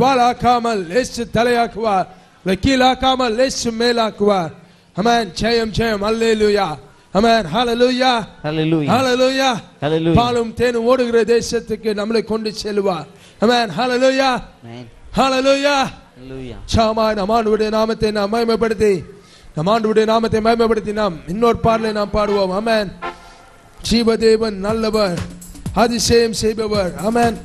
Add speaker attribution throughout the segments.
Speaker 1: வாலாக்காமல் இயேசு தலையாக்குவார். கீழாக்காமல் இயேசு மேலாக்குவார். அமேன். ஜெயம் ஜெயம். அல்லேலூயா. அமேன். ஹalleluya. ஹalleluya.
Speaker 2: Hallelujah.
Speaker 1: பாலும் தேனும் ஓடுகிற தேசத்துக்கு நம்மளை கொண்டு செல்வார் அமேன். ஹalleluya.
Speaker 2: Amen.
Speaker 1: ஹalleluya.
Speaker 2: Hallelujah.
Speaker 1: சாமாய் நம் ஆண்டவருடைய நாமத்தை நாம் மகிமைப்படுத்தி நம் ஆண்டவருடைய நாமத்தை மகிமைப்படுத்தி நாம் இன்னொரு பாடலை நாம் பாடுவோம். அமேன். ஜீவதேவன் நல்லவர் அதிசயம் செய்பவர். அமேன்.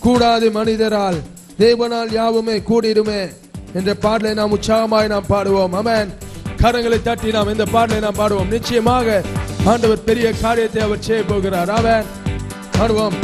Speaker 1: கூடாது மனிதரால் தேவனால் யாவுமே கூடிடுமே. என்ற பாடலை நாம் உற்சாகமாய் நாம் பாடுவோம். அமேன் கரங்களை தட்டி நாம் இந்த பாடலை நாம் பாடுவோம். நிச்சயமாக ஆண்டவர் பெரிய காரியத்தை அவர் செய்ய போகிறார். அவன் பாடுவோம்.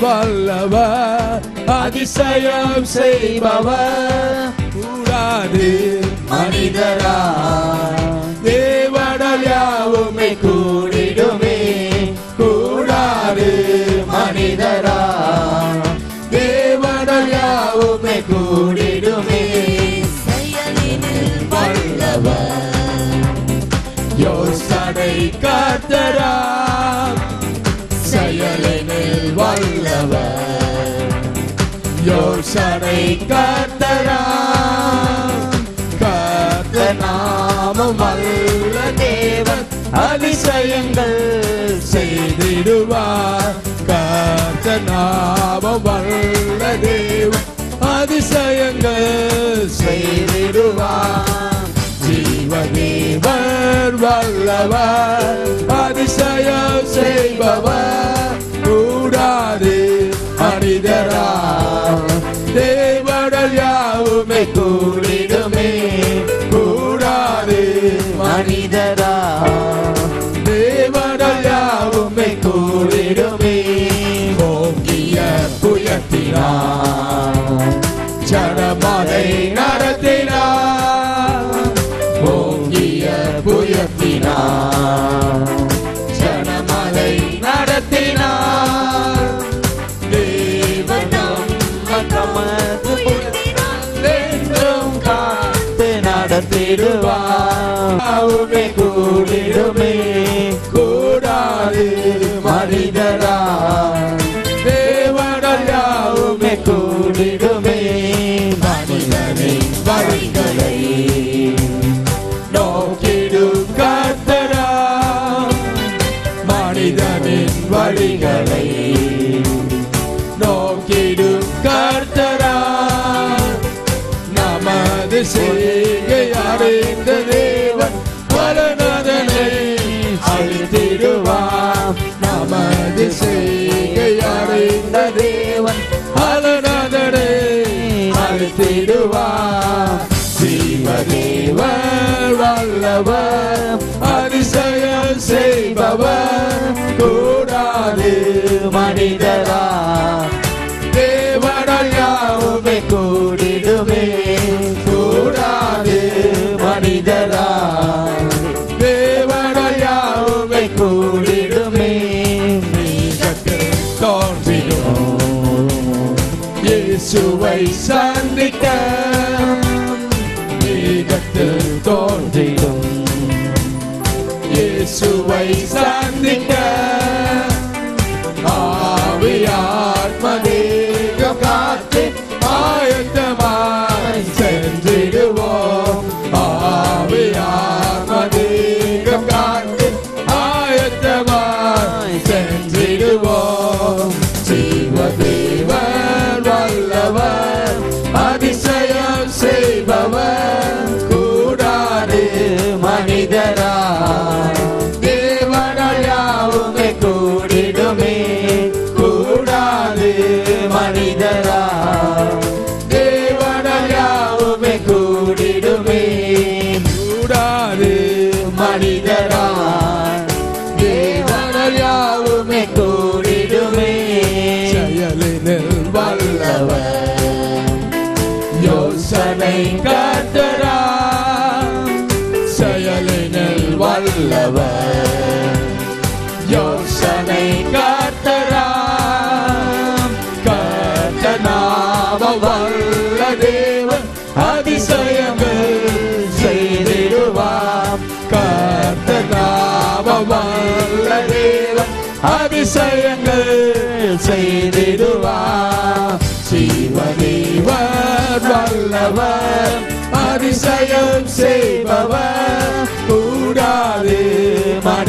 Speaker 1: வல்லவர் அதிசயம் செய்பவர் கூடாது
Speaker 2: மனிதரா.
Speaker 1: தேவனால் யாவுமே கூடிடுமே கூடாது
Speaker 2: மனிதரா.
Speaker 3: வல்லவர்
Speaker 1: யோசனை காத்தரா காத்த நாமம் வல்ல தேவன் அதிசயங்கள் செய்திடுவார். காத்த நாமம் வல்ல தேவன் அதிசயங்கள் செய்திடுவார். ஜீவதேவர் வல்லவர் அதிசயம் செய்பவர். மனிதரா தேவடல்
Speaker 2: நடத்திடுவார்
Speaker 1: கூடிடுமே. கூடாது மனிதரா. தேவடல் கூடிடுமே. மனிதனை வழிகளை வல்லவர் அதிசயம் செய்பவர் கூடாது
Speaker 2: மனிதரா.
Speaker 1: தேவனால் யாவுமே கூடிடுமே கூடாது மனிதரா. தேவனால் யாவுமே கூடிடுமே தோன்றிடும் இயேசுவை சந்திக்க நீகத்தில் தோன்றிடும். இயேசுவை சந்திக்க me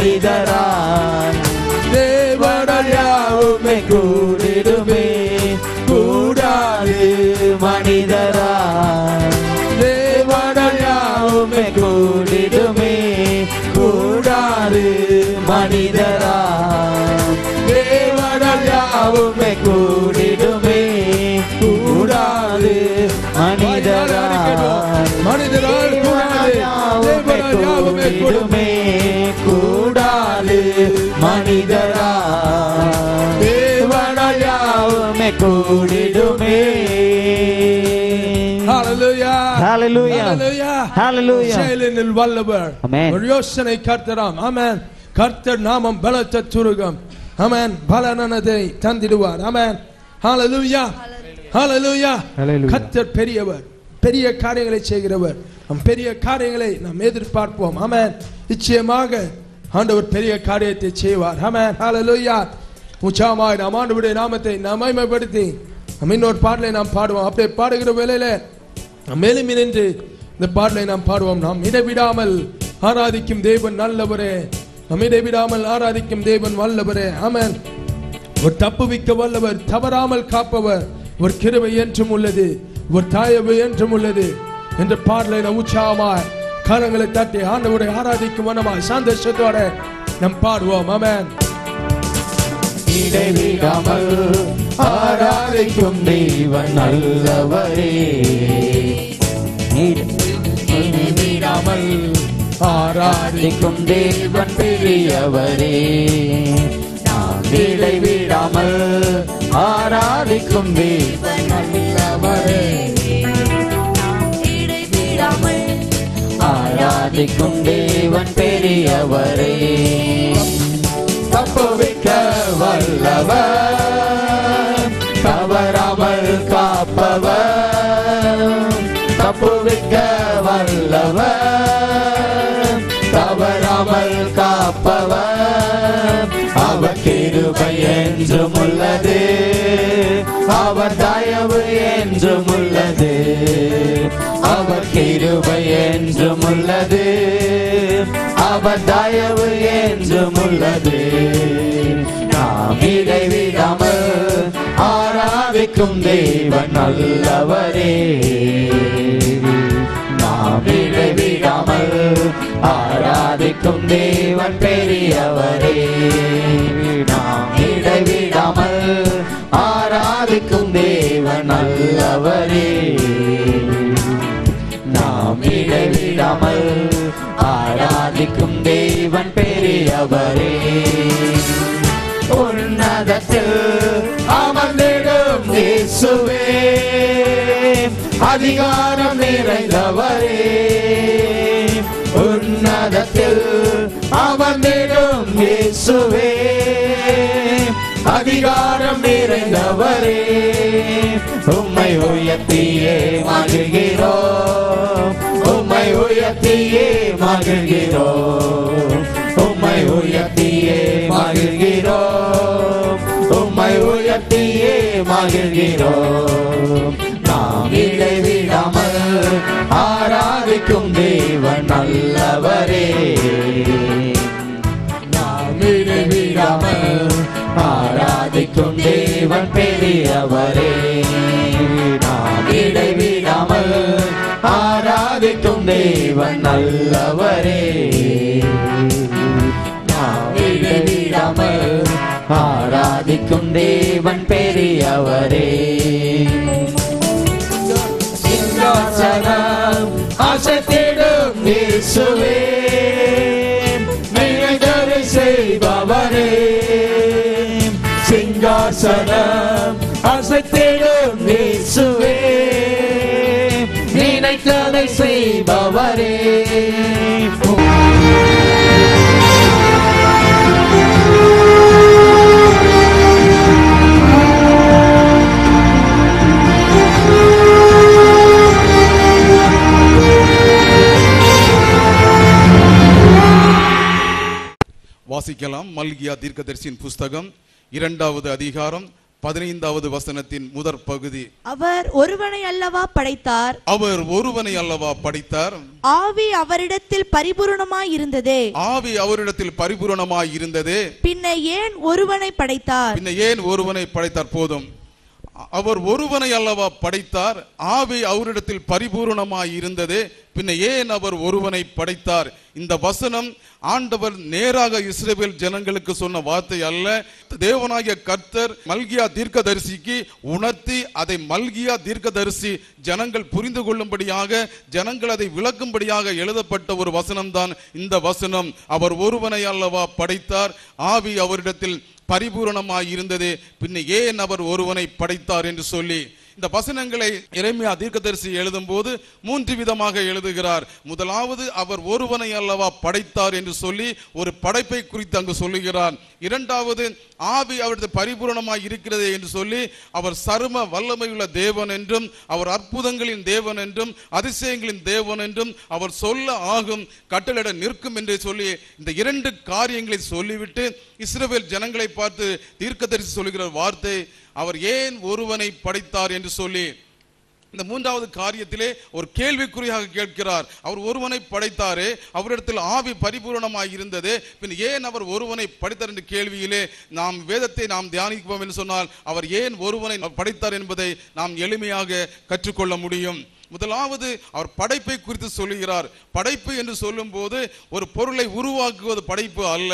Speaker 1: மனிதரான் தேவனையாவுமே கூடிடுமே கூடாது மனிதரான் தேவனையாவுமே கூடிடுமே கூடாது மனிதரான் தேவனையாவுமே கூடிடுமே Hallelujah.
Speaker 2: செயலினில் வல்லவர்.
Speaker 1: Amen.
Speaker 2: ஒரு யோசனை கர்த்தராம். ஆமென் கர்த்தர் நாமம் பலத்த துருகம். ஆமென் பலனதை தந்திடுவார். ஆமென் ஹalleluya ஹalleluya
Speaker 1: Hallelujah.
Speaker 2: கர்த்தர் பெரியவர். பெரிய காரியங்களை செய்கிறவர். நம் பெரிய காரியங்களை நாம் எதிர்பார்ப்போம். ஆமென் நிச்சயமாக ஆண்டவர் பெரிய காரியத்தை செய்வார். ஆமென் ஹalleluya உச்சாமாய் நாம் ஆண்டவருடைய நாமத்தை நாம் மகிமைப்படுத்தி நம்ம இன்னொரு பாடலை நாம் பாடுவோம். அப்படியே பாடுகிற வேளையில நாம் மேலும் நின்று இந்த பாடலை நாம் பாடுவோம். நாம் இடைவிடாமல் ஆராதிக்கும் தேவன் நல்லவரே. நாம் இடைவிடாமல் ஆராதிக்கும் தேவன் வல்லவரே. அமன் ஒரு தப்புவிக்க வல்லவர் தவறாமல் காப்பவர். ஒரு கிருவை என்றும் உள்ளது ஒரு தாயவு என்றும் உள்ளது. என்ற பாடலை நாம் உற்சாகமாய் கரங்களை தட்டி ஆண்டவரை ஆராதிக்கும் வனமாய் சந்தோஷத்தோட நாம் பாடுவோம். அமன்
Speaker 1: இடைவிடாமல் ஆராதிக்கும் தெய்வன் நல்லவரே.
Speaker 2: இடைவிடாமல் ஆராதிக்கும்
Speaker 1: தேவன் பெரியவரே. நாம் இடைவிடாமல் ஆராதிக்கும் தேவன் நல்லவரே ஆராதிக்கும் தேவன் பெரியவரே. தப்புவிக்க வல்லவர் தவறாமல் காப்பவர். தப்புவிக்க வல்லவர். தவறாமல் காப்பவர். அவர் கிருபை என்றும் உள்ளது. அவர் தயவு என்றும் உள்ளது. அவர் கிருபை என்றும் உள்ளது. அவர் தயவு என்றும் உள்ளது நாம் இடைவிடாமல் ஆராதிக்கும் தேவன் நல்லவரே. நாம் இடைவிடாமல் ஆராதிக்கும் தேவன் பெரியவரே. நாம் இடைவிடாமல் ஆராதிக்கும் தேவன் நல்லவரே. ஆராதிக்கும் தேவன் பெரியவரே உன்னதத்தில் அமர்ந்திடும் இயேசுவே. அதிகாரம் நிறைந்தவரே. உன்னதத்தில் அமர்ந்திடும் இயேசுவே. அதிகாரம் நிறைந்தவரே. உம்மை உயர்த்தியே மகிழ்கிறோம். உம்மை உயர்த்தியே மகிழ்கிறோம் உம்மை உயர்த்தியே மகிழ்கிறோம் உம்மை உயர்த்தியே மகிழ்கிறோம் நாம் இடைவிடாமல் ஆராதிக்கும் தேவன் நல்லவரே. நாம் இடைவிடாமல் ஆராதிக்கும் தேவன் பெரியவரே. தேவன் நல்லவரே. நாம் ஆராதிக்கும் தேவன் பெரியவரே. சிங்காசனம் அசைத்திடும் இயேசுவே. நினைத்ததை செய்பவரே. சிங்காசனம் அசைத்திடும் இயேசுவே. செய்பவரே.
Speaker 4: வாசிக்கலாம் மல்கியா தீர்க்கதரிசியின் புஸ்தகம் இரண்டாவது அதிகாரம் பதினைந்தாவது வசனத்தின் முதற் பகுதி.
Speaker 5: அவர் ஒருவனை அல்லவா படைத்தார்?
Speaker 4: அவர் ஒருவனை அல்லவா படைத்தார்?
Speaker 5: ஆவி அவரிடத்தில் பரிபூரணமாய் இருந்ததே.
Speaker 4: ஆவி அவரிடத்தில் பரிபூரணமாய் இருந்தது.
Speaker 5: பின்ன ஏன் ஒருவனை படைத்தார்?
Speaker 4: பின்ன ஏன் ஒருவனை படைத்தார்? போதும். அவர் ஒருவனை அல்லவா படைத்தார்? ஆவி அவரிடத்தில் பரிபூர்ணமாய் இருந்தது. பின்ன ஏன் அவர் ஒருவனை படைத்தார்? இந்த வசனம் ஆண்டவர் நேராக இஸ்ரேல் ஜனங்களுக்கு சொன்ன வார்த்தை அல்ல. தேவனாகிய கர்த்தர் மல்கியா தீர்க்கதரிசிக்கு உணர்த்தி அதை மல்கியா தீர்க்கதரிசி ஜனங்கள் புரிந்து கொள்ளும்படியாக ஜனங்கள் அதை விளக்கும்படியாக எழுதப்பட்ட ஒரு வசனம்தான் இந்த வசனம். அவர் ஒருவனை அல்லவா படைத்தார்? ஆவி அவரிடத்தில் பரிபூரணமாய் இருந்தது பின்ன ஏன் அவர் ஒருவனை படைத்தார் என்று சொல்லி இந்த வசனங்களை இறைமையா தீர்க்கதரிசி எழுதும் போது மூன்று விதமாக எழுதுகிறார். முதலாவது அவர் ஒருவனை அல்லவா படைத்தார் என்று சொல்லி ஒரு படைப்பை குறித்து அங்கு சொல்லுகிறார். இரண்டாவது ஆவி அவரது பரிபூரணமாய் இருக்கிறது என்று சொல்லி அவர் சர்ம வல்லமையுள்ள தேவன் என்றும் அவர் அற்புதங்களின் தேவன் என்றும் அதிசயங்களின் தேவன் என்றும் அவர் சொல்ல ஆகும் கட்டளிட நிற்கும் என்று சொல்லி இந்த இரண்டு காரியங்களை சொல்லிவிட்டு இஸ்ரேல் ஜனங்களை பார்த்து தீர்க்கதரிசி சொல்லுகிற வார்த்தை அவர் ஏன் ஒருவனை படைத்தார் என்று சொல்லி இந்த மூன்றாவது காரியத்திலே ஒரு கேள்விக்குறியாக கேட்கிறார். அவர் ஒருவனை படைத்தாரே அவரிடத்தில் ஆவி பரிபூரணமாக இருந்தது. பின் ஏன் அவர் ஒருவனை படைத்தார் என்ற கேள்வியிலே நாம் வேதத்தை நாம் தியானிப்போம் என்று சொன்னால் அவர் ஏன் ஒருவனை படைத்தார் என்பதை நாம் எளிமையாக கற்றுக்கொள்ள முடியும். முதலாவது அவர் படைப்பை குறித்து சொல்லுகிறார். படைப்பு என்று சொல்லும்போது ஒரு பொருளை உருவாக்குவது படைப்பு அல்ல.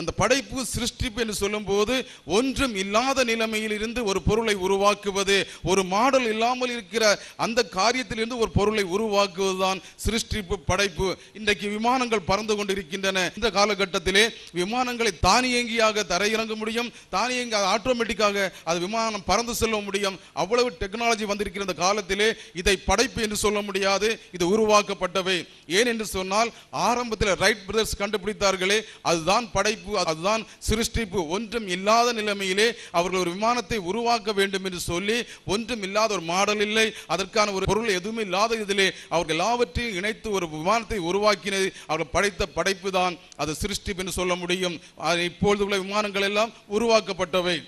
Speaker 4: அந்த படைப்பு சிருஷ்டிப்பு என்று சொல்லும்போது ஒன்றும் இல்லாத நிலைமையில் இருந்து ஒரு பொருளை உருவாக்குவது ஒரு மாடல் இல்லாமல் இருக்கிற அந்த காரியத்திலிருந்து ஒரு பொருளை உருவாக்குவதுதான் சிருஷ்டிப்பு படைப்பு. இன்றைக்கு விமானங்கள் பறந்து கொண்டிருக்கின்றன. இந்த காலகட்டத்திலே விமானங்களை தானியங்கியாக தரையிறங்க முடியும். தானியங்கி ஆட்டோமேட்டிக்காக அது விமானம் பறந்து செல்ல முடியும். அவ்வளவு டெக்னாலஜி வந்திருக்கிற இந்த காலத்திலே இதை படைப்பு என்று சொல்ல முடியாது. இது உருவாக்கப்பட்டவை. ஏன் என்று சொன்னால் ஆரம்பத்தில் ரைட் பிரதர்ஸ் கண்டுபிடித்தார்களே அதுதான் படைப்பு அதுதான் சிருஷ்டிப்பு. ஒன்றும் இல்லாத நிலைமையிலே அவர்கள் ஒரு விமானத்தை உருவாக்க வேண்டும் என்று சொல்லி ஒன்றும் இல்லாத ஒரு மாடல் இல்லை. அதற்கான ஒரு பொருள் எதுவுமே இல்லாத இதிலே அவர்கள் எல்லாவற்றையும் இணைத்து ஒரு விமானத்தை உருவாக்கினது. அவர்கள் படைத்த படைப்பு தான் அது சிருஷ்டிப்பு என்று சொல்ல முடியும். இப்பொழுது உள்ள விமானங்கள் எல்லாம் உருவாக்கப்பட்டவை.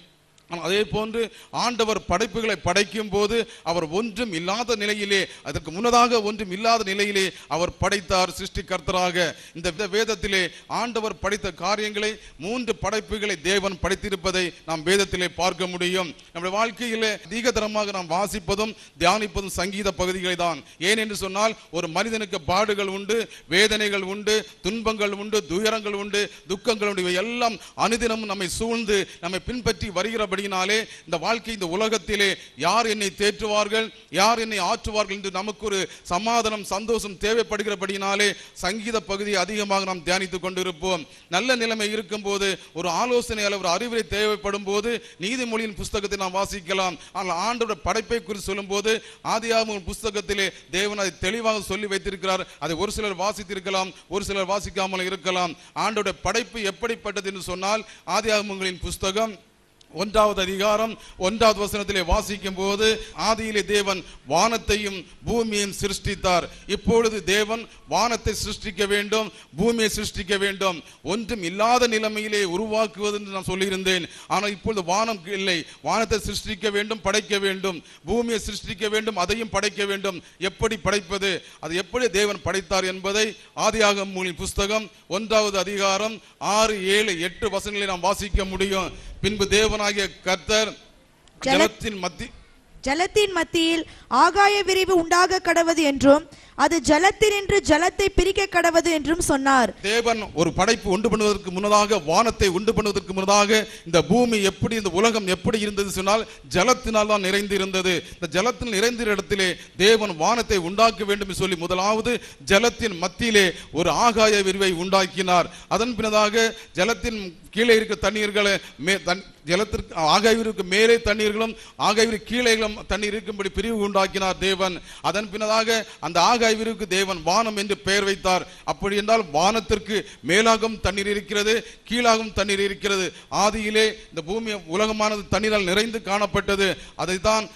Speaker 4: ஆனால் அதே போன்று ஆண்டவர் படைப்புகளை படைக்கும் போது அவர் ஒன்றும் இல்லாத நிலையிலே அதற்கு முன்னதாக ஒன்றும் இல்லாத நிலையிலே அவர் படைத்தார் சிருஷ்டிகர்த்தராக. இந்த வேதத்திலே ஆண்டவர் படைத்த காரியங்களை மூன்று படைப்புகளை தேவன் படைத்திருப்பதை நாம் வேதத்திலே பார்க்க முடியும். நம்முடைய வாழ்க்கையிலே அதிகதரமாக நாம் வாசிப்பதும் தியானிப்பதும் சங்கீத பகுதிகளை தான். ஏன் என்று சொன்னால் ஒரு மனிதனுக்கு பாடுகள் உண்டு வேதனைகள் உண்டு துன்பங்கள் உண்டு துயரங்கள் உண்டு துக்கங்கள் உண்டு இவை எல்லாம் அனுதினமும் நம்மை சூழ்ந்து நம்மை பின்பற்றி வருகிறபடி வருகிறபடியினாலே இந்த வாழ்க்கை இந்த உலகத்திலே யார் என்னை தேற்றுவார்கள் யார் என்னை ஆற்றுவார்கள் என்று நமக்கு ஒரு சமாதானம் சந்தோஷம் தேவைப்படுகிறபடினாலே சங்கீத பகுதியை அதிகமாக நாம் தியானித்துக் கொண்டிருப்போம். நல்ல நிலைமை இருக்கும்போது ஒரு ஆலோசனை அல்ல ஒரு அறிவுரை தேவைப்படும் போது நீதிமொழியின் புஸ்தகத்தை நாம் வாசிக்கலாம். ஆனால் ஆண்டோட படைப்பை குறித்து சொல்லும்போது ஆதியாகம புஸ்தகத்திலே தேவன் அதை தெளிவாக சொல்லி வைத்திருக்கிறார். அதை ஒரு சிலர் வாசித்திருக்கலாம் ஒரு சிலர் வாசிக்காமல் இருக்கலாம். ஆண்டோட படைப்பு எப்படிப்பட்டது என்று சொன்னால் ஆதியாகமங்களின் புஸ்தகம் ஒன்றாவது அதிகாரம் ஒன்றாவது வசனத்திலே வாசிக்கும் போது ஆதியிலே தேவன் வானத்தையும் பூமியையும் சிருஷ்டித்தார். இப்பொழுது தேவன் வானத்தை சிருஷ்டிக்க வேண்டும் பூமியை சிருஷ்டிக்க வேண்டும். ஒன்றும் இல்லாத நிலைமையிலே உருவாக்குவது என்று நான் சொல்லியிருந்தேன். ஆனால் இப்பொழுது வானம் இல்லை. வானத்தை சிருஷ்டிக்க வேண்டும் படைக்க வேண்டும். பூமியை சிருஷ்டிக்க வேண்டும் அதையும் படைக்க வேண்டும். எப்படி படைப்பது? அது எப்படி தேவன் படைத்தார் என்பதை ஆதியாக மூலின் புஸ்தகம் ஒன்றாவது அதிகாரம் ஆறு ஏழு எட்டு வசனங்களை நாம் வாசிக்க முடியும். பின்பு தேவனாகிய கர்த்தர்
Speaker 5: ஜல-
Speaker 4: ஜலத்தின் மத்தி
Speaker 5: ஜலத்தின் மத்தியில் ஆகாய விரிவு உண்டாக கடவது என்றும் அது ஜலத்தினின்று ஜலத்தை பிரிக்க கடவது என்றும் சொன்னார்.
Speaker 4: தேவன் ஒரு படைப்பு உண்டு பண்ணுவதற்கு முன்னதாக வானத்தை உண்டு பண்ணுவதற்கு முன்னதாக இந்த பூமி எப்படி இந்த உலகம் எப்படி இருந்தது சொன்னால் ஜலத்தினால் தான் நிறைந்து இருந்தது இந்த ஜலத்தில் நிறைந்த இடத்திலே தேவன் வானத்தை உண்டாக்க வேண்டும் என்று சொல்லி முதலாவது ஜலத்தின் மத்தியிலே ஒரு ஆகாய விரிவை உண்டாக்கினார். அதன் பின்னதாக ஜலத்தின் கீழே இருக்க தண்ணீர்களை மே தன் ஜலத்திற்கு ஆகாயவிற்கு மேலே தண்ணீர்களும் ஆகாயவிற்கு கீழேகளும் தண்ணீர் இருக்கும்படி பிரிவு உண்டாக்கினார் தேவன். அதன் பின்னதாக அந்த ஆக ஆகாய்விற்கு தேவன் வானம் என்று பெயர் வைத்தார். அப்படி என்றால் வானத்திற்கு மேலாகவும் தண்ணீர் இருக்கிறது கீழாகவும் தண்ணீர் இருக்கிறது. ஆதியிலே இந்த பூமி உலகமானது தண்ணீரால் நிறைந்து காணப்பட்டது. அதைத்தான்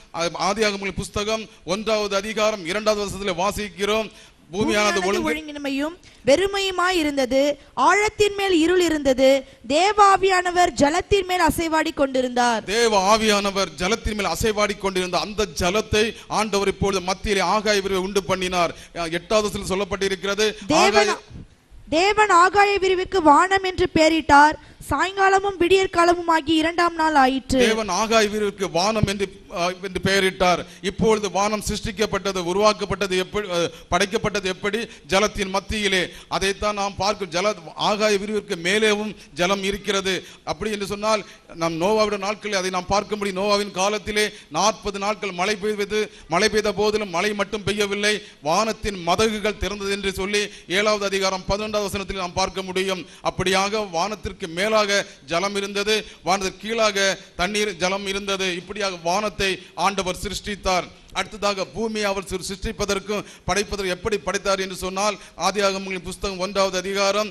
Speaker 4: ஆதியாகம புஸ்தகம் ஒன்றாவது அதிகாரம் இரண்டாவது வருஷத்தில் வாசிக்கிறோம். பூமியானது
Speaker 5: பூமியானது
Speaker 4: ஒழுங்கு
Speaker 5: ஒழுங்கின்மையும் வெறுமையுமாய் இருந்தது. ஆழத்தின் மேல் இருள் இருந்தது. தேவாவியானவர் ஜலத்தின் மேல் அசைவாடி கொண்டிருந்தார்.
Speaker 4: தேவ ஆவியானவர் ஜலத்தின் மேல் அசைவாடி கொண்டிருந்த அந்த ஜலத்தை ஆண்டவர் இப்பொழுது மத்தியிலே ஆகாய விரிவை உண்டு பண்ணினார். எட்டாவது சொல்லப்பட்டிருக்கிறது
Speaker 5: தேவன்
Speaker 4: ஆகாய
Speaker 5: விரிவுக்கு வானம் என்று பெயரிட்டார். சாயங்காலமும் விடியற்காலமும் ஆகி இரண்டாம் நாள் ஆயிற்று.
Speaker 4: தேவன் ஆகாய வீரருக்கு வானம் என்று என்று பெயரிட்டார். இப்பொழுது வானம் சிருஷ்டிக்கப்பட்டது உருவாக்கப்பட்டது எப்படி படைக்கப்பட்டது எப்படி? ஜலத்தின் மத்தியிலே. அதைத்தான் நாம் பார்க்கும் ஜல ஆகாய விரிவிற்கு மேலேவும் ஜலம் இருக்கிறது. அப்படி என்று சொன்னால் நம் நோவாவிட நாட்களில் அதை நாம் பார்க்க முடியும் நோவாவின் காலத்திலே நாற்பது நாட்கள் மழை பெய்வது மழை பெய்த போதிலும் மழை மட்டும் பெய்யவில்லை. வானத்தின் மதகுகள் திறந்தது என்று சொல்லி ஏழாவது அதிகாரம் பதினொன்றாவது வசனத்தில் நாம் பார்க்க முடியும். அப்படியாக வானத்திற்கு மேலாக ஜலம் இருந்தது வானத்திற்கு கீழாக தண்ணீர் ஜலம் இருந்தது. இப்படியாக வானத்தை ஆண்டவர் சிருஷ்டித்தார். அடுத்ததாக பூமியை அவர் சிருஷ்டிப்பதற்கும் படைப்பதற்கு எப்படி படைத்தார் என்று சொன்னால் ஆதியாகமங்களின் புஸ்தகம் ஒன்றாவது அதிகாரம்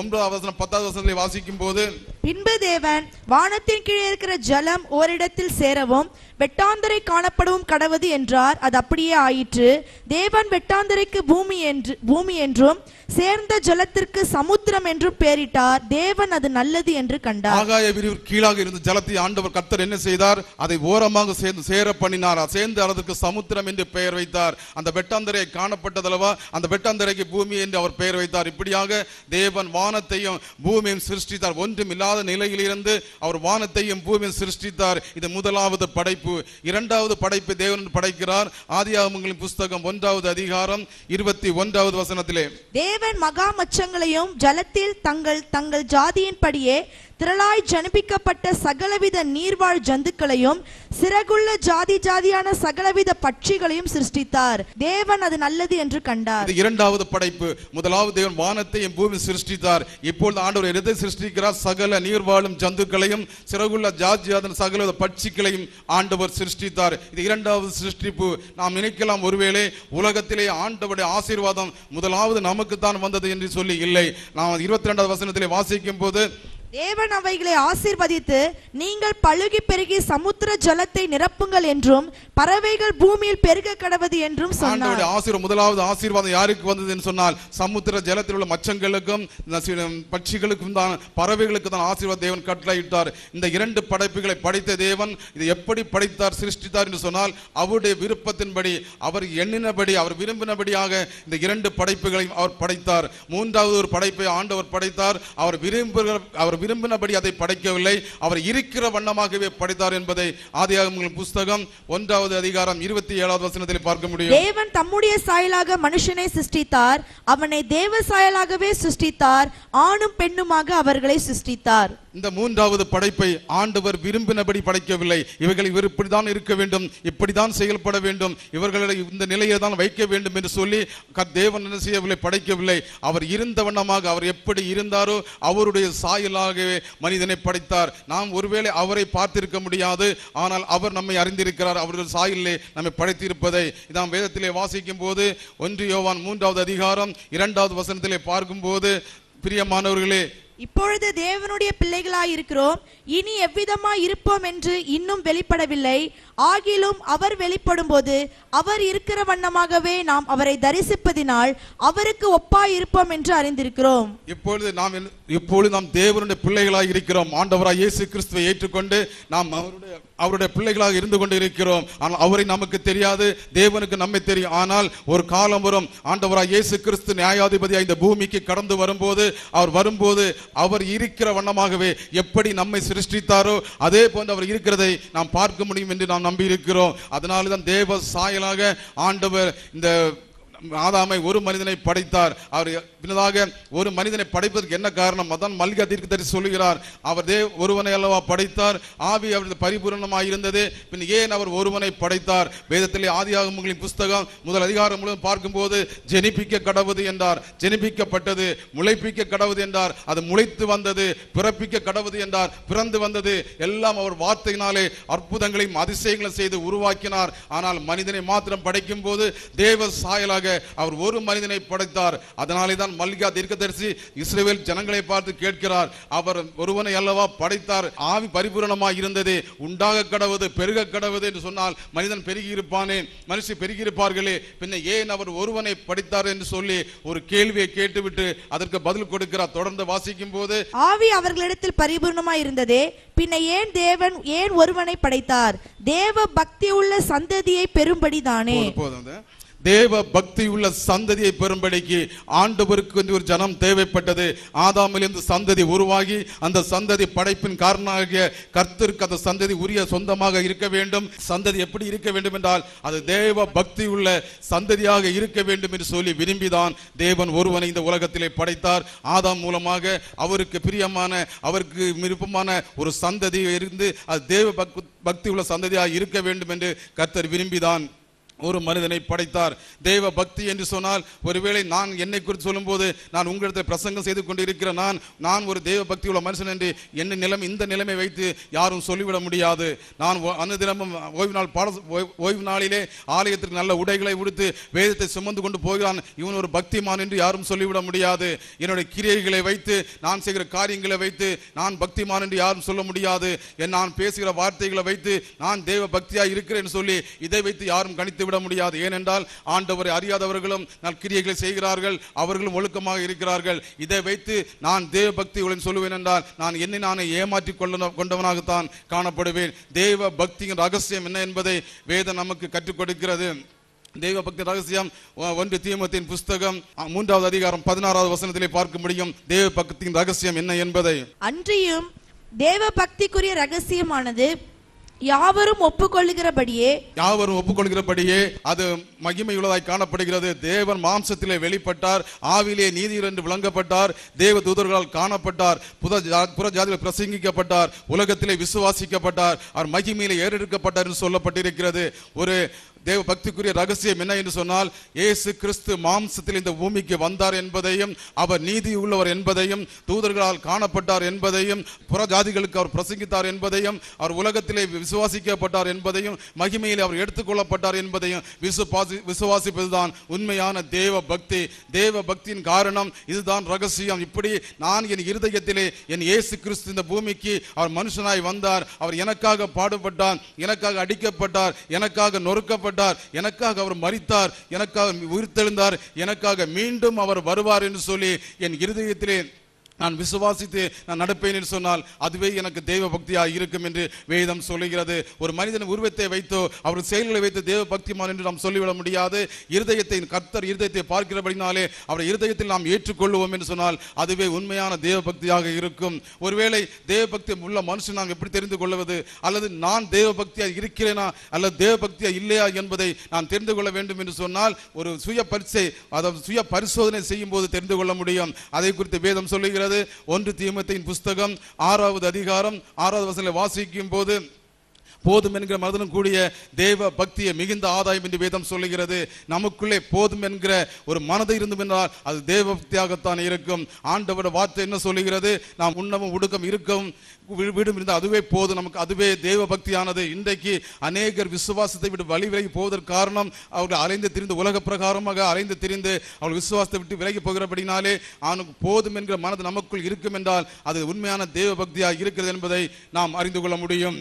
Speaker 4: ஒன்பதாவது வசனம் பத்தாவது வசனத்தை வாசிக்கும் போது
Speaker 5: பின்பு தேவன் வானத்தின் கீழே இருக்கிற ஜலம் ஓரிடத்தில் சேரவும் வெட்டாந்தரை காணப்படவும் கடவது என்றார். அது அப்படியே ஆயிற்று. தேவன் வெட்டாந்தரைக்கு பூமி என்று பூமி என்றும் சேர்ந்த ஜலத்திற்கு சமுத்திரம் என்றும் பெயரிட்டார். தேவன் அது நல்லது என்று கண்டார்.
Speaker 4: ஆகாய விரிவு கீழாக இருந்த ஜலத்தை ஆண்டவர் கர்த்தர் என்ன செய்தார்? அதை ஓரமாக சேர்ந்து சேர பண்ணினார். சேர்ந்து அதற்கு சமுத்திரம் என்று பெயர் வைத்தார். அந்த வெட்டாந்தரை காணப்பட்டதல்லவா? அந்த வெட்டாந்தரைக்கு பூமி என்று அவர் பெயர் வைத்தார். இப்படியாக தேவன் வானத்தையும் பூமியையும் சிருஷ்டித்தார். ஒன்றும் இல்லாத நிலையிலிருந்து அவர் வானத்தையும் பூமியையும் சிருஷ்டித்தார். இது முதலாவது படைப்பு. இரண்டாவது படைப்பு தேவன் படைக்கிறார். ஆதியாகமங்களின் புஸ்தகம் ஒன்றாவது அதிகாரம் இருபத்தி ஒன்றாவது வசனத்திலே.
Speaker 5: தேவன் மகா மச்சங்களையும் ஜலத்தில் தங்கள் தங்கள் ஜாதியின்படியே திரளாய் ஜனிப்பிக்கப்பட்ட சகலவித நீர்வாழ் ஜந்துக்களையும் சிறகுள்ள ஜாதி ஜாதியான சகலவித பட்சிகளையும் சிருஷ்டித்தார். தேவன் அது நல்லது என்று கண்டார்.
Speaker 4: இது இரண்டாவது படைப்பு. முதலாவது தேவன் வானத்தையும் பூமி சிருஷ்டித்தார். இப்பொழுது ஆண்டவர் எதை சிருஷ்டிக்கிறார்? சகல நீர் வாழும் ஜந்துக்களையும் சிறகுள்ள ஜாதி ஜாதன சகல பட்சிகளையும் ஆண்டவர் சிருஷ்டித்தார். இது இரண்டாவது சிருஷ்டிப்பு. நாம் நினைக்கலாம் ஒருவேளை உலகத்திலே ஆண்டவருடைய ஆசீர்வாதம் முதலாவது நமக்கு தான் வந்தது என்று சொல்லி இல்லை. நாம் இருபத்தி ரெண்டாவது வசனத்திலே வாசிக்கும் போது
Speaker 5: தேவன் அவைகளை ஆசீர்வதித்து நீங்கள் பழுகி பெருகி சமுத்திர ஜலத்தை நிரப்புங்கள் என்றும் பறவைகள் பூமியில் பெருக கடவது என்றும் சொன்னார்.
Speaker 4: ஆசீர்வாதம் முதலாவது ஆசீர்வாதம் யாருக்கு வந்தது என்று சொன்னால் சமுத்திர ஜலத்தில் உள்ள மச்சங்களுக்கும் பட்சிகளுக்கும் தான் பறவைகளுக்கு தான் ஆசீர்வாத தேவன் கட்டளையிட்டார். இந்த இரண்டு படைப்புகளை படைத்த தேவன் இதை எப்படி படைத்தார் சிருஷ்டித்தார் என்று சொன்னால் அவருடைய விருப்பத்தின்படி அவர் எண்ணினபடி அவர் விரும்பினபடியாக இந்த இரண்டு படைப்புகளையும் அவர் படைத்தார். மூன்றாவது ஒரு படைப்பை ஆண்டவர் படைத்தார். அவர் விரும்புகிற அவர் விரும்பினபடி அதை படைக்கவில்லை. அவர் இருக்கிற வண்ணமாகவே படைத்தார் என்பதை ஆதியாகமங்களின் புஸ்தகம் ஒன்றாவது அதிகாரம் இருபத்தி ஏழாவது வசனத்தில் பார்க்க முடியும்.
Speaker 5: தேவன் தம்முடைய சாயலாக மனுஷனை சிருஷ்டித்தார். அவனை தேவ சாயலாகவே சிருஷ்டித்தார். ஆணும் பெண்ணுமாக அவர்களை சிருஷ்டித்தார்.
Speaker 4: இந்த மூன்றாவது படைப்பை ஆண்டவர் விரும்பினபடி படைக்கவில்லை. இவைகள் இவர் இப்படித்தான் இருக்க வேண்டும் இப்படித்தான் செயல்பட வேண்டும் இவர்களை இந்த நிலையை தான் வைக்க வேண்டும் என்று சொல்லி தேவன் என்ன செய்யவில்லை படைக்கவில்லை. அவர் இருந்த வண்ணமாக அவர் எப்படி இருந்தாரோ அவருடைய சாயலாகவே மனிதனை படைத்தார். நாம் ஒருவேளை அவரை பார்த்திருக்க முடியாது. ஆனால் அவர் நம்மை அறிந்திருக்கிறார். அவருடைய சாயலிலே நம்மை படைத்திருப்பதை இதாம் வேதத்திலே வாசிக்கும் போது ஒன்று யோவான் மூன்றாவது அதிகாரம் இரண்டாவது வசனத்திலே பார்க்கும்போது பிரியமானவர்களே
Speaker 5: இப்பொழுது தேவனுடைய பிள்ளைகளாய் இருக்கிறோம் இனி எவ்விதமாய் இருப்போம் என்று இன்னும் வெளிப்படவில்லை. ஆகிலும் அவர் வெளிப்படும்போது அவர் இருக்கிற வண்ணமாகவே நாம் அவரை தரிசிப்பதினால் அவருக்கு ஒப்பாய் இருப்போம் என்று அறிந்திருக்கிறோம்.
Speaker 4: இப்பொழுது நாம் இப்பொழுது நாம் தேவனுடைய பிள்ளைகளாக இருக்கிறோம். ஆண்டவராக இயேசு கிறிஸ்துவை ஏற்றுக்கொண்டு நாம் அவருடைய அவருடைய பிள்ளைகளாக இருந்து கொண்டு இருக்கிறோம் ஆனால் அவரை நமக்கு தெரியாது தேவனுக்கு நம்மை தெரியும். ஆனால் ஒரு காலம் வரும் ஆண்டவராக இயேசு கிறிஸ்து நியாயாதிபதியாக இந்த பூமிக்கு கடந்து வரும்போது அவர் வரும்போது அவர் இருக்கிற வண்ணமாகவே எப்படி நம்மை சிருஷ்டித்தாரோ அதே போன்று அவர் இருக்கிறதை நாம் பார்க்க முடியும் என்று நாம் நம்பி இருக்கிறோம் அதனால தான் தேவ சாயலாக ஆண்டவர் இந்த ஆதாமை ஒரு மனிதனை படைத்தார். அவர் பின்னதாக ஒரு மனிதனை படைப்பதற்கு என்ன காரணம்? அதான் மல்லிகா தீர்க்கதரிசி சொல்லுகிறார். அவர் தே ஒருவனை அல்லவா படைத்தார்? ஆவி அவரது பரிபூர்ணமாக இருந்தது. பின் ஏன் அவர் ஒருவனை படைத்தார்? வேதத்திலே ஆதியாகமங்களின் புஸ்தகம் முதல் அதிகாரம் முழுவதும் பார்க்கும்போது ஜெனிப்பிக்க கடவுது என்றார். ஜெனிப்பிக்கப்பட்டது முளைப்பிக்க கடவுது என்றார். அது முளைத்து வந்தது பிறப்பிக்க கடவுது என்றார். பிறந்து வந்தது எல்லாம் அவர் வார்த்தையினாலே அற்புதங்களையும் அதிசயங்களையும் செய்து உருவாக்கினார். ஆனால் மனிதனை மாத்திரம் படைக்கும் போது தேவ சாயலாக அவர் ஒரு மனிதனை படைத்தார். அதனாலே தான் தான் மல்லிகா தீர்க்கதரிசி இஸ்ரவேல் ஜனங்களை பார்த்து கேட்கிறார். அவர் ஒருவனை அல்லவா படைத்தார். ஆவி பரிபூரணமாய் இருந்தது. உண்டாக கடவுது பெருக கடவுது என்று சொன்னால் மனிதன் பெருகி இருப்பானே மனுஷி பெருகி இருப்பார்களே பின்ன ஏன் அவர் ஒருவனை படைத்தார் என்று சொல்லி ஒரு கேள்வியை கேட்டுவிட்டு அதற்கு பதில் கொடுக்கிறார். தொடர்ந்து வாசிக்கும் போது
Speaker 5: ஆவி அவர்களிடத்தில் பரிபூர்ணமாய் இருந்ததே. பின்ன ஏன் தேவன் ஏன் ஒருவனை படைத்தார்? தேவ பக்தி உள்ள சந்ததியை
Speaker 4: போதும் அது. தேவ பக்தி உள்ள சந்ததியை பெறும்படிக்கு ஆண்டவருக்கு வந்து ஒரு ஜனம் தேவைப்பட்டது. ஆதாமிலிருந்து சந்ததி உருவாகி அந்த சந்ததி படைப்பின் காரணமாகிய கர்த்தருக்கு அந்த சந்ததி உரிய சொந்தமாக இருக்க வேண்டும். சந்ததி எப்படி இருக்க வேண்டும் என்றால் அது தேவ பக்தி உள்ள சந்ததியாக இருக்க வேண்டும் என்று சொல்லி விரும்பிதான் தேவன் ஒருவனை இந்த உலகத்திலே படைத்தார். ஆதாம் மூலமாக அவருக்கு பிரியமான அவருக்கு விருப்பமான ஒரு சந்ததி இருந்து அது தேவ பக்தி உள்ள சந்ததியாக இருக்க வேண்டும் என்று கர்த்தர் விரும்பிதான். ஒரு மனிதனை படைத்தார். தேவ பக்தி என்று சொன்னால் ஒருவேளை நான் என்னை குறித்து சொல்லும்போது நான் உங்களிடத்தில் பிரசங்கம் செய்து கொண்டிருக்கிற நான் நான் ஒரு தேவ பக்தி உள்ள மனுஷன் என்று என்ன நிலைமை இந்த நிலைமை வைத்து யாரும் சொல்லிவிட முடியாது. நான் அந்த அனுதினமும் ஓய்வு நாள் பாட ஓய்- ஓய்வு நாளிலே ஆலயத்திற்கு நல்ல உடைகளை உடுத்து வேதத்தை சுமந்து கொண்டு போகிறான். இவன் ஒரு பக்திமான் என்று யாரும் சொல்லிவிட முடியாது. என்னுடைய கிரியைகளை வைத்து நான் செய்கிற காரியங்களை வைத்து நான் பக்திமான் என்று யாரும் சொல்ல முடியாது. என் நான் பேசுகிற வார்த்தைகளை வைத்து நான் தேவ பக்தியாக இருக்கிறேன் சொல்லி இதை வைத்து யாரும் கணித்து விட முடியாது. ஏனென்றால் ஆண்டவரை அறியாதவர்களும் நற்கிரியைகளை செய்கிறார்கள் அவர்களும் ஒழுக்கமாக இருக்கிறார்கள். இதை வைத்து நான் தேவ பக்தி உடன் சொல்லுவேன் என்றால் நான் என்னை நானே ஏமாற்றி கொள்ள கொண்டவனாகத்தான் காணப்படுவேன். தேவ பக்தியின் ரகசியம் என்ன என்பதை வேதம் நமக்கு கற்றுக் கொடுக்கிறது. தெய்வ பக்தி ரகசியம் ஒன்று தீமத்தின் புஸ்தகம் மூன்றாவது அதிகாரம் பதினாறாவது வசனத்திலே பார்க்க முடியும். தேவ பக்தியின் ரகசியம் என்ன என்பதை.
Speaker 5: அன்றியும் தேவ பக்திக்குரிய ரகசியமானது யாவரும் ஒப்புக்கொள்கிறபடியே
Speaker 4: யாவரும் ஒப்புக்கொள்கிறபடியே அது மகிமையுள்ளதாய் காணப்படுகிறது. தேவன் மாம்சத்திலே வெளிப்பட்டார் ஆவிலே நீதியில் என்று விளங்கப்பட்டார் தேவ தூதர்களால் காணப்பட்டார் புத ஜா- புற ஜாதியில் பிரசங்கிக்கப்பட்டார் உலகத்திலே விசுவாசிக்கப்பட்டார் அவர் மகிமையிலே ஏறெடுக்கப்பட்டார் என்று சொல்லப்பட்டிருக்கிறது. ஒரு தேவ பக்திக்குரிய ரகசியம் என்ன என்று சொன்னால் இயேசு கிறிஸ்து மாம்சத்தில் இந்த பூமிக்கு வந்தார் என்பதையும் அவர் நீதி உள்ளவர் என்பதையும் தூதர்களால் காணப்பட்டார் என்பதையும் புற ஜாதிகளுக்கு அவர் பிரசங்கித்தார் என்பதையும் அவர் உலகத்திலே விசுவாசிக்கப்பட்டார் என்பதையும் மகிமையில் அவர் எடுத்துக்கொள்ளப்பட்டார் என்பதையும் விசுவாசி விசுவாசிப்பதுதான் உண்மையான தேவ பக்தி தேவ பக்தியின் காரணம் இதுதான் ரகசியம். இப்படி நான் என் இருதயத்திலே என் இயேசு கிறிஸ்து இந்த பூமிக்கு அவர் மனுஷனாய் வந்தார். அவர் எனக்காக பாடுபட்டார் எனக்காக அடிக்கப்பட்டார் எனக்காக நொறுக்கப்பட்டார் எனக்காக அவர் மறித்தார் எனக்காக உயிர்த்தெழுந்தார் எனக்காக மீண்டும் அவர் வருவார் என்று சொல்லி என் இருதயத்திலே நான் விசுவாசித்து நான் நடப்பேன் என்று சொன்னால் அதுவே எனக்கு தெய்வ பக்தியாக இருக்கும் என்று வேதம் சொல்லுகிறது. ஒரு மனிதன் உருவத்தை வைத்தோ அவர் செயல்களை வைத்து தெய்வ பக்திமான் என்று நாம் சொல்லிவிட முடியாது. இருதயத்தை கர்த்தர் இருதயத்தை பார்க்கிறபடினாலே அவர் இருதயத்தில் நாம் ஏற்றுக்கொள்வோம் என்று சொன்னால் அதுவே உண்மையான தேவ பக்தியாக இருக்கும். ஒருவேளை தேவ பக்தி உள்ள மனுஷன் நாம் எப்படி தெரிந்து கொள்வது? அல்லது நான் தேவ பக்தியாக இருக்கிறேனா? அல்லது தேவ பக்தியா இல்லையா என்பதை நான் தெரிந்து கொள்ள வேண்டும் என்று சொன்னால் ஒரு சுய பரிசை அதாவது சுய பரிசோதனை செய்யும் போது தெரிந்து கொள்ள முடியும். அதை குறித்து வேதம் சொல்லுகிறது. ஒன்று தீமத்தின் புஸ்தகம் ஆறாவது அதிகாரம் ஆறாவது வசனம் வாசிக்கும் போது போதும் என்கிற மனதிலும் கூடிய தேவ பக்தியை மிகுந்த ஆதாயம் என்று வேதம் சொல்லுகிறது. நமக்குள்ளே போதும் என்கிற ஒரு மனது இருந்தும் என்றால் அது தேவ பக்தியாகத்தான் இருக்கும். ஆண்டவர வார்த்தை என்ன சொல்லுகிறது? நாம் உண்ணவும் உடுக்கம் இருக்கவும் வீடும் இருந்தால் அதுவே போதும். நமக்கு அதுவே தேவ பக்தியானது இன்றைக்கு அநேகர் விசுவாசத்தை விட்டு வழி விலகி போவதற்கு காரணம் அவர்கள் அலைந்து திரிந்து உலக பிரகாரமாக அலைந்து திரிந்து அவர்கள் விசுவாசத்தை விட்டு விலகி போகிறபடினாலே அவனுக்கு போதும் என்கிற மனது நமக்குள் இருக்கும் என்றால் அது உண்மையான தேவ பக்தியாக இருக்கிறது என்பதை நாம் அறிந்து கொள்ள முடியும்.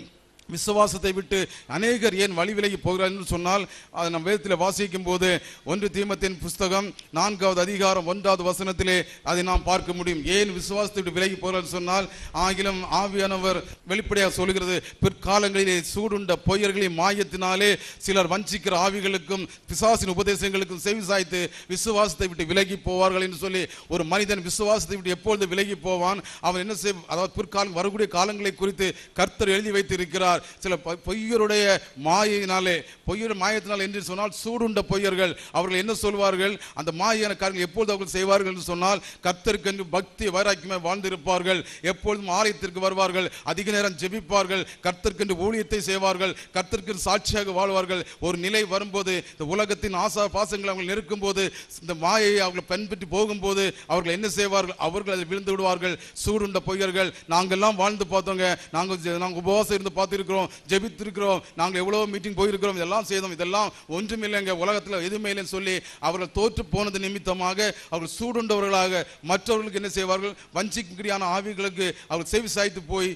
Speaker 4: விசுவாசத்தை விட்டு அநேகர் ஏன் வழி விலகி போகிறார் என்று சொன்னால் அதை நம் வேதத்தில் வாசிக்கும் போது ஒன்று தீமத்தின் புஸ்தகம் நான்காவது அதிகாரம் ஒன்றாவது வசனத்திலே அதை நாம் பார்க்க முடியும். ஏன் விசுவாசத்தை விட்டு விலகி போகிறார் சொன்னால் ஆங்கிலம் ஆவியானவர் வெளிப்படையாக சொல்கிறது பிற்காலங்களிலே சூடுண்ட பொய்யர்களின் மாயத்தினாலே சிலர் வஞ்சிக்கிற ஆவிகளுக்கும் பிசாசின் உபதேசங்களுக்கும் செவி சாய்த்து விசுவாசத்தை விட்டு விலகி போவார்கள் என்று சொல்லி ஒரு மனிதன் விசுவாசத்தை விட்டு எப்பொழுது விலகி போவான்? அவன் என்ன செய் அதாவது பிற்காலம் வரக்கூடிய காலங்களை குறித்து கர்த்தர் எழுதி வைத்திருக்கிறார். சொல்லுகிறார் சில பொய்யருடைய மாயினாலே பொய்யர் மாயத்தினால் என்று சொன்னால் சூடுண்ட பொய்யர்கள். அவர்கள் என்ன சொல்வார்கள்? அந்த மாயான காரியங்கள் எப்பொழுது அவர்கள் செய்வார்கள் என்று சொன்னால் கர்த்தருக்கென்று பக்தி வைராக்கியமே வாழ்ந்திருப்பார்கள். எப்பொழுதும் ஆலயத்திற்கு வருவார்கள். அதிக நேரம் ஜெபிப்பார்கள். கர்த்தருக்கென்று ஊழியத்தை செய்வார்கள். கர்த்தருக்கு சாட்சியாக வாழ்வார்கள். ஒரு நிலை வரும்போது இந்த உலகத்தின் ஆசா பாசங்களை அவங்க நெருக்கும் போது இந்த மாயை அவர்கள் பின்பற்றி போகும்போது அவர்கள் என்ன செய்வார்கள்? அவர்கள் அதில் விழுந்து விடுவார்கள். சூடுண்ட பொய்யர்கள். நாங்கள்லாம் வாழ்ந்து பார்த்தோங்க. நாங்கள் நாங்கள் உபவாசம் இருந்து பார்த்து போயிருக்கிறோம் ஜெபித்திருக்கிறோம். நாங்கள் எவ்வளோ மீட்டிங் போயிருக்கிறோம் இதெல்லாம் செய்தோம். இதெல்லாம் ஒன்றுமில்லைங்க உலகத்தில் எதுவுமே இல்லைன்னு சொல்லி அவர்கள் தோற்று போனது நிமித்தமாக அவர்கள் சூடுண்டவர்களாக மற்றவர்களுக்கு என்ன செய்வார்கள்? வஞ்சிக்கிறியான ஆவிகளுக்கு அவர்கள் செவி சாய்த்து போய்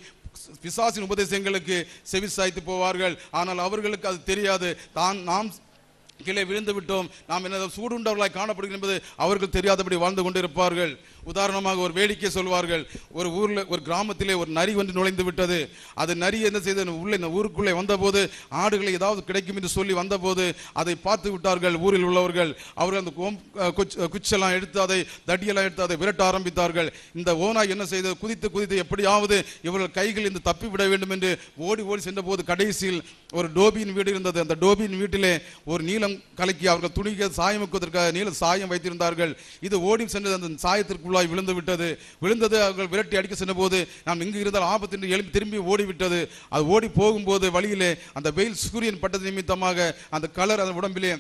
Speaker 4: பிசாசின் உபதேசங்களுக்கு செவி சாய்த்து போவார்கள். ஆனால் அவர்களுக்கு அது தெரியாது. தான் நாம் கீழே விழுந்து விட்டோம். நாம் என்ன சூடுண்டவர்களாய் காணப்படுகிறோம் என்பது அவர்கள் தெரியாதபடி வாழ்ந்து கொண்டிருப்பார்கள். உதாரணமாக ஒரு வேடிக்கை சொல்வார்கள். ஒரு ஊரில் ஒரு கிராமத்திலே ஒரு நரி வந்து நுழைந்து விட்டது அது நரி என்ன செய்தது? உள்ளே இந்த ஊருக்குள்ளே வந்தபோது ஆடுகளை ஏதாவது கிடைக்கும் என்று சொல்லி வந்தபோது அதை பார்த்து விட்டார்கள் ஊரில் உள்ளவர்கள். அவர்கள் அந்த கோம் குச்செல்லாம் எடுத்து அதை தடியெல்லாம் எடுத்து அதை விரட்ட ஆரம்பித்தார்கள். இந்த ஓனாய் என்ன செய்தது? குதித்து குதித்து எப்படியாவது இவர்கள் கைகள் இந்த தப்பி விட வேண்டும் என்று ஓடி ஓடி சென்றபோது கடைசியில் ஒரு டோபியின் வீடு இருந்தது. அந்த டோபியின் வீட்டிலே ஒரு நீளம் கலக்கி அவர்கள் துணிக்க வைப்பதற்காக நீளம் சாயம் வைத்திருந்தார்கள். இது ஓடி சென்றது அந்த சாயத்திற்குள்ளாய் விழுந்து விட்டது. விழுந்தது அவர்கள் விரட்டி அடிக்க சென்றபோது நாம் இங்கு இருந்தால் ஆபத்து என்று எழுப்பி திரும்பி ஓடிவிட்டது. அது ஓடி போகும்போது வழியிலே அந்த வெயில் சூரியன் பட்டது நிமித்தமாக அந்த கலர் அந்த உடம்பிலே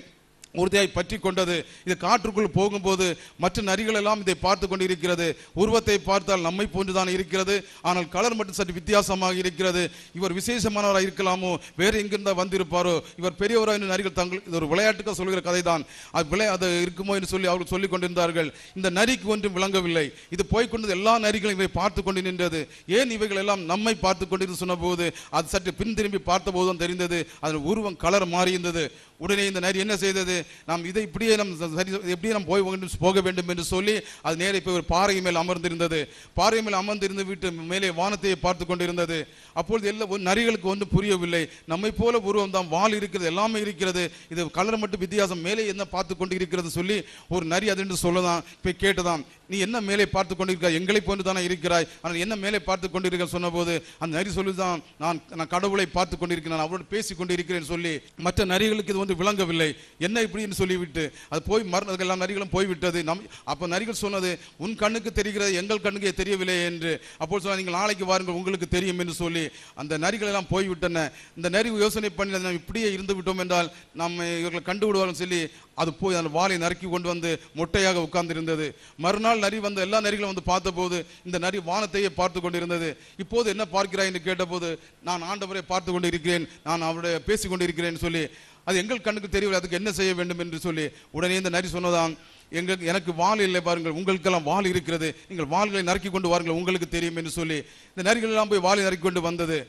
Speaker 4: உறுதியாய் பற்றி கொண்டது. இது காற்றுக்குள் போகும்போது மற்ற நரிகள் எல்லாம் இதை பார்த்து கொண்டு இருக்கிறது உருவத்தை பார்த்தால் நம்மை போன்றுதான் இருக்கிறது. ஆனால் கலர் மட்டும் சற்று வித்தியாசமாக இருக்கிறது. இவர் விசேஷமானவராக இருக்கலாமோ? வேறு எங்கிருந்தா வந்திருப்பாரோ? இவர் பெரியவராக என்று நரிகள் தங்கள் இது ஒரு விளையாட்டுக்கு சொல்கிற கதை தான் அது விளை அது இருக்குமோ என்று சொல்லி அவர்கள் சொல்லிக் கொண்டிருந்தார்கள். இந்த நரிக்கு ஒன்றும் விளங்கவில்லை. இது போய்கொண்டது எல்லா நரிகளும் இவை பார்த்து கொண்டு நின்றது. ஏன் இவைகள் எல்லாம் நம்மை பார்த்து கொண்டிருந்து சொன்னபோது அது சற்று பின் திரும்பி பார்த்தபோதும் தெரிந்தது. அதன் உருவம் கலர் மாறியிருந்தது. உடனே இந்த நரி என்ன செய்தது? நாம் இதை இப்படியே நம் சரி எப்படியே நாம் போய் வேண்டும் போக வேண்டும் என்று சொல்லி அது நேரே போய் ஒரு பாறை மேல் அமர்ந்திருந்தது. பாறை மேல் அமர்ந்திருந்து வீட்டு மேலே வானத்தை பார்த்து கொண்டிருந்தது. அப்பொழுது எல்லா ஒரு நரிகளுக்கு ஒன்றும் புரியவில்லை. நம்மை போல உருவம் தான் வால் இருக்கிறது எல்லாமே இருக்கிறது. இது கலர் மட்டும் வித்தியாசம் மேலே என்ன பார்த்து கொண்டு இருக்கிறது சொல்லி ஒரு நரி அது என்று சொல்லதான் போய் கேட்டதாம். நீ என்ன மேலே பார்த்து கொண்டிருக்கிறாய்? எங்களை போன்று தானே இருக்கிறாய்? ஆனால் என்ன மேலே பார்த்து கொண்டிருக்க சொன்னபோது அந்த நரி சொல்லுதான் நான் நான் கடவுளை பார்த்து கொண்டிருக்கிறேன் நான் அவரோடு பேசி கொண்டிருக்கிறேன் சொல்லி மற்ற நரிகளுக்கு இது வந்து விளங்கவில்லை. என்ன இப்படின்னு சொல்லிவிட்டு அது போய் மறு எல்லா நரிகளும் போய்விட்டது. நம் அப்போ நரிகள் சொன்னது உன் கண்ணுக்கு தெரிகிறது எங்கள் கண்ணுக்கு தெரியவில்லை என்று. அப்போ சொன்னால் நீங்கள் நாளைக்கு வாருங்கள் உங்களுக்கு தெரியும் என்று சொல்லி. அந்த நரிகள் எல்லாம் போய்விட்டன. இந்த நரி யோசனை பண்ணி நாம் இப்படியே இருந்து விட்டோம் என்றால் நம்ம இவர்களை கண்டு விடுவார்கள் சொல்லி அது போய் அந்த வாளை நறுக்கி கொண்டு வந்து மொட்டையாக உட்கார்ந்திருந்தது. மறுநாள் நரி வந்து எல்லா நரிகளும் வந்து பார்த்தபோது இந்த நரி வானத்தையே பார்த்து கொண்டிருந்தது. இப்போது என்ன பார்க்கிறாய் என்று கேட்டபோது நான் ஆண்டவரை பார்த்து கொண்டு இருக்கிறேன் நான் அவருடைய பேசிக்கொண்டிருக்கிறேன் சொல்லி அது எங்கள் கண்ணுக்கு தெரியவில்லை. அதுக்கு என்ன செய்ய வேண்டும் என்று சொல்லி உடனே இந்த நரி சொன்னதான் எங்களுக்கு எனக்கு வால் இல்லை பாருங்கள் உங்களுக்கெல்லாம் வால் இருக்கிறது. நீங்கள் வாள்களை நறுக்கி கொண்டு வாருங்கள் உங்களுக்கு தெரியும் என்று சொல்லி இந்த நரிகள் எல்லாம் போய் வாளை நறுக்கி கொண்டு வந்தது.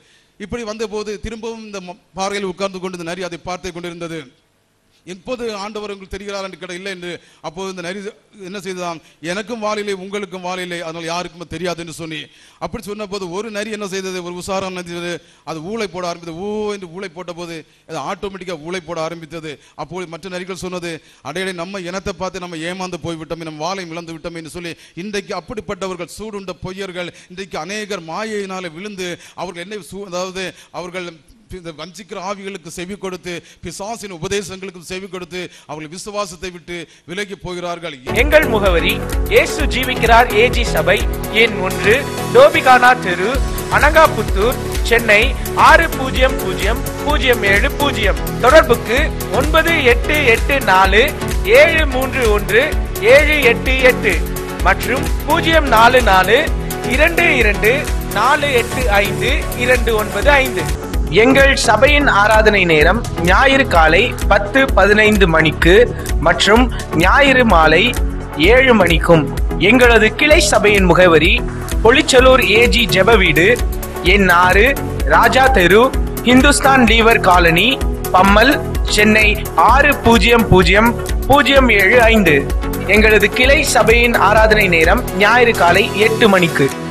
Speaker 4: இப்படி வந்தபோது திரும்பவும் இந்த பாறையில் உட்கார்ந்து கொண்டு இந்த நரி அதை பார்த்து கொண்டிருந்தது. எப்போது ஆண்டவர் உங்களுக்கு தெரிகிறார் என்று கேட்ட இல்லை என்று அப்போது இந்த நரி என்ன செய்ததான் எனக்கும் வாளில்லை உங்களுக்கும் வாளில்லை அதனால் யாருக்குமே தெரியாது என்று சொல்லி அப்படி சொன்னபோது ஒரு நரி என்ன செய்தது? ஒரு உசாரம் என்ன செய்தது. அது ஊளை போட ஆரம்பித்தது. ஊ என்று ஊளை போட்ட போது அது ஆட்டோமேட்டிக்காக ஊளை போட ஆரம்பித்தது. அப்போது மற்ற நரிகள் சொன்னது அடையடை நம்ம இனத்தை பார்த்து நம்ம ஏமாந்து போய்விட்டோம் நம்ம வாழை இழந்து விட்டோம் என்று சொல்லி இன்றைக்கு அப்படிப்பட்டவர்கள் சூடுண்ட பொய்யர்கள் இன்றைக்கு அநேகர் மாயையினால விழுந்து அவர்கள் என்ன சூ- அதாவது அவர்கள் வஞ்சிக்கிற ஆவிகளுக்கு செவி கொடுத்து பிசாசின் உபதேசங்களுக்கு செவி கொடுத்து அவர்கள் விசுவாசத்தை விட்டு விலகி போகிறார்கள்.
Speaker 6: எங்கள் முகவரி இயேசு ஜீவிக்கிறார் ஏஜி சபை எண் ஒன்று டோபிகானா தெரு அனகாபுத்தூர் சென்னை ஆறு பூஜ்ஜியம் பூஜ்ஜியம் பூஜ்ஜியம் ஏழு பூஜ்ஜியம். தொடர்புக்கு ஒன்பது எட்டு எட்டு நாலு ஏழு மூன்று ஒன்று ஏழு எட்டு எட்டு மற்றும் பூஜ்ஜியம் நாலு நாலு இரண்டு இரண்டு நாலு எட்டு ஐந்து இரண்டு ஒன்பது ஐந்து. எங்கள் சபையின் ஆராதனை நேரம் ஞாயிறு காலை பத்து பதினைந்து மணிக்கு மற்றும் ஞாயிறு மாலை ஏழு மணிக்கும். எங்களது கிளை சபையின் முகவரி பொலிச்சலூர் ஏஜி ஜெப வீடு எண் ஆறு ராஜா தெரு இந்துஸ்தான் லீவர் காலனி பம்மல் சென்னை ஆறு பூஜ்ஜியம் பூஜ்ஜியம் பூஜ்ஜியம் ஏழு ஐந்து. எங்களது கிளை சபையின் ஆராதனை நேரம் ஞாயிறு காலை எட்டு மணிக்கு.